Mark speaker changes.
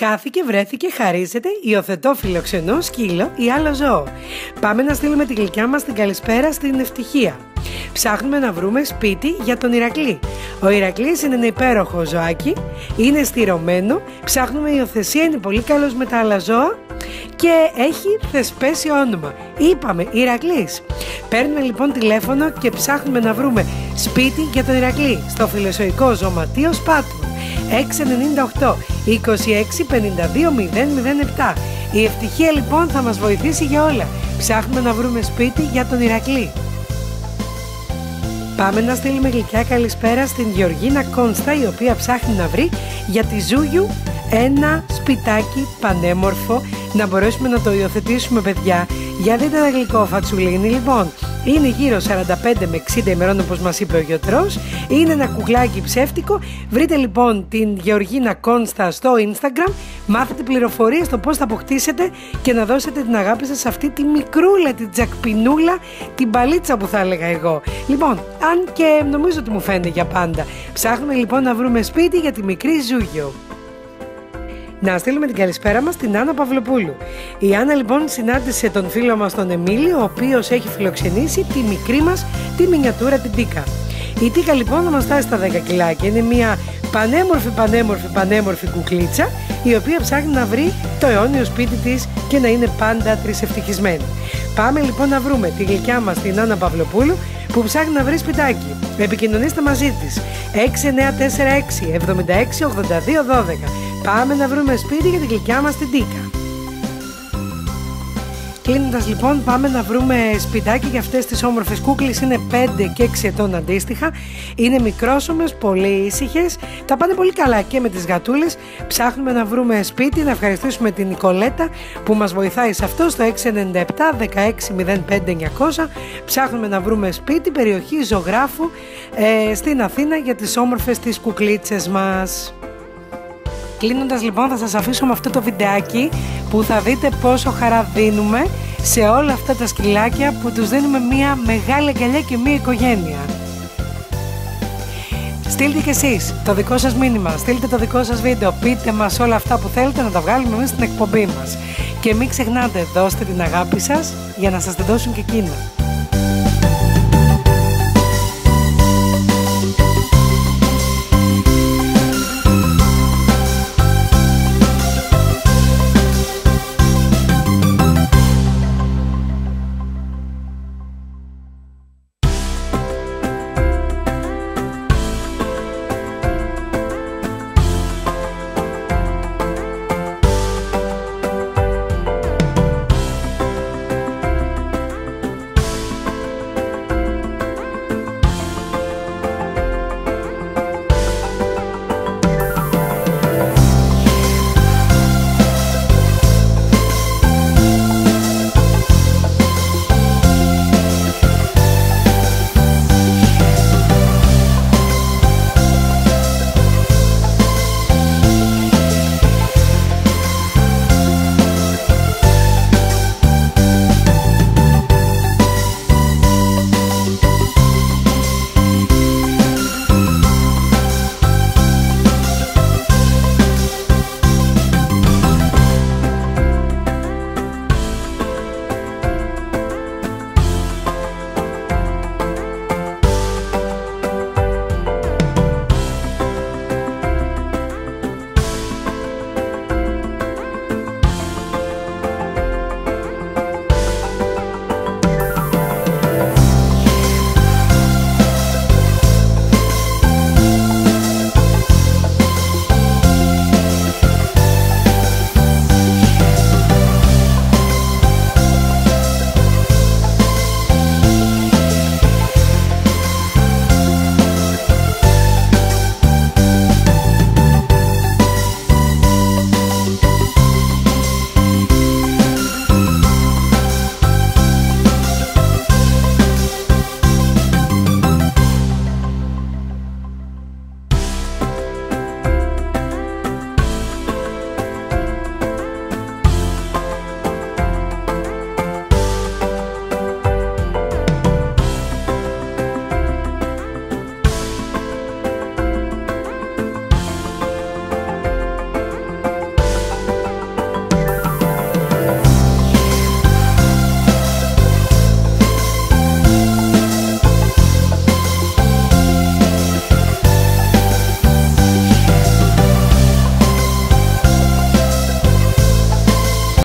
Speaker 1: Χάθηκε, βρέθηκε, χαρίζεται, υιοθετώ φιλοξενό, σκύλο ή άλλο ζώο. Πάμε να στείλουμε τη γλυκιά μας την καλησπέρα στην ευτυχία. Ψάχνουμε να βρούμε σπίτι για τον Ηρακλή. Ο Ηρακλής είναι ένα υπέροχο ζωάκι, είναι στηρωμένο, ψάχνουμε υιοθεσία, είναι πολύ καλός με τα άλλα ζώα και έχει θεσπέσει όνομα. Είπαμε, Ηρακλής. Παίρνουμε λοιπόν τηλέφωνο και ψάχνουμε να βρούμε σπίτι για τον Ηρακλή στο φιλοσοϊκό ζωματείο Σπάτου. 698 26 52 007. Η ευτυχία λοιπόν θα μας βοηθήσει για όλα. Ψάχνουμε να βρούμε σπίτι για τον Ηρακλή. Πάμε να στείλουμε γλυκιά καλησπέρα στην Γεωργίνα Κόνστα η οποία ψάχνει να βρει για τη Ζούγιου ένα σπιτάκι πανέμορφο να μπορέσουμε να το υιοθετήσουμε παιδιά. Για δείτε ένα γλυκό φατσουλίνι λοιπόν. Είναι γύρω 45 με 60 ημερών όπως μας είπε ο γιατρός. Είναι ένα κουκλάκι ψεύτικο. Βρείτε λοιπόν την Γεωργίνα Κόνστα στο Instagram. Μάθετε πληροφορίες στο πώς θα αποκτήσετε και να δώσετε την αγάπη σας σε αυτή τη μικρούλα, την τζακπινούλα, την παλίτσα που θα έλεγα εγώ. Λοιπόν, αν και νομίζω ότι μου φαίνεται για πάντα. Ψάχνουμε λοιπόν να βρούμε σπίτι για τη μικρή Ζούγιο. Να στείλουμε την καλησπέρα μας στην Άννα Παυλοπούλου. Η Άννα λοιπόν συνάντησε τον φίλο μας τον Εμίλιο, ο οποίος έχει φιλοξενήσει τη μικρή μας τη μινιατούρα την Τίκα. Η Τίκα λοιπόν θα μας φτάσει στα 10 κιλάκια. Είναι μια πανέμορφη, πανέμορφη, πανέμορφη κουκλίτσα η οποία ψάχνει να βρει το αιώνιο σπίτι της και να είναι πάντα τρισευτυχισμένη. Πάμε λοιπόν να βρούμε τη γλυκιά μας την Άννα Παυλοπούλου που ψάχνει να βρει σπιτάκι. Επικοινωνήστε μαζί της 6946 76 82 12 Πάμε να βρούμε σπίτι για την γλυκιά μας την Τίκα. Κλείνοντας λοιπόν πάμε να βρούμε σπιτάκι για αυτές τις όμορφες κούκλες. Είναι 5 και 6 ετών αντίστοιχα. Είναι μικρόσωμες, πολύ ήσυχες. τα πάνε πολύ καλά και με τις γατούλες. Ψάχνουμε να βρούμε σπίτι να ευχαριστήσουμε την Νικολέτα που μας βοηθάει σε αυτό στο 697 16 05 900 ψάχνουμε να βρούμε σπίτι περιοχή ζωγράφου ε, στην Αθήνα για τις όμορφες τις κουκλίτσες μας Κλείνοντας λοιπόν θα σας αφήσω με αυτό το βιντεάκι που θα δείτε πόσο χαρά δίνουμε σε όλα αυτά τα σκυλάκια που τους δίνουμε μια μεγάλη αγκαλιά και μια οικογένεια. Στείλτε και εσείς το δικό σας μήνυμα, στείλτε το δικό σας βίντεο, πείτε μας όλα αυτά που θέλετε να τα βγάλουμε εμείς στην εκπομπή μας. Και μην ξεχνάτε, δώστε την αγάπη σας για να σας τη δώσουν και εκείνα.